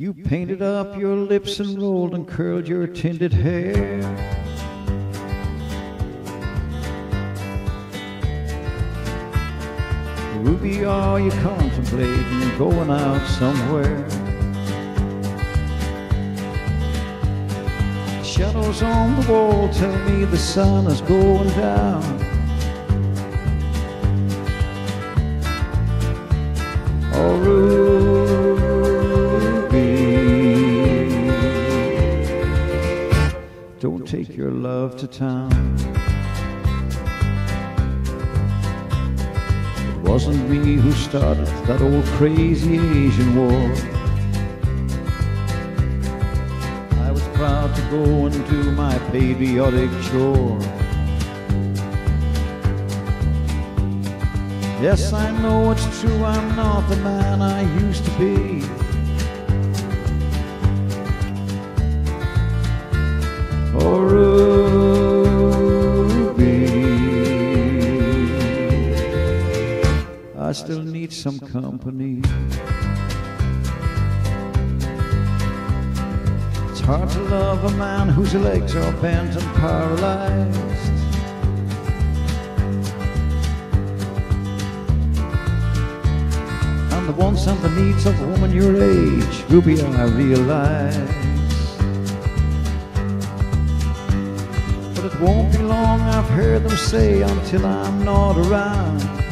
You painted up your lips and rolled and curled your tinted hair. Ruby, are you contemplating going out somewhere? Shadows on the wall tell me the sun is going down. Don't take your love to town. It wasn't me who started that old crazy Asian war. I was proud to go and do my patriotic chore. Yes, I know it's true, I'm not the man I used to be. Still need some company. It's hard to love a man whose legs are bent and paralyzed. And the wants and the needs of a woman your age, Ruby, I realize. But it won't be long, I've heard them say, until I'm not around.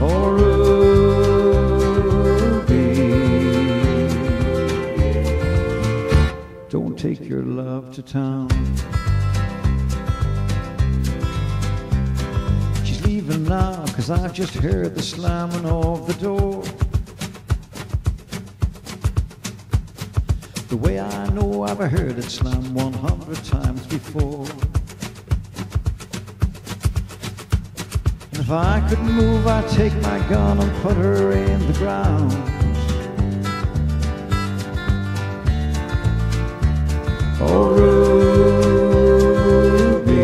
Oh, Ruby, don't take your love to town. She's leaving now, cause I've just heard the slamming of the door. The way I know I've heard it slam 100 times before. If I could move, I'd take my gun and put her in the ground. Oh, Ruby,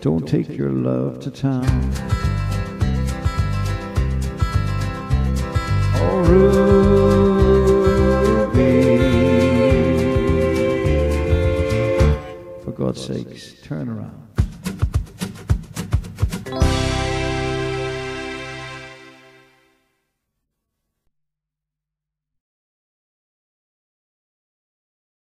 don't take your love to town. Oh, Ruby, God's sakes, turn around.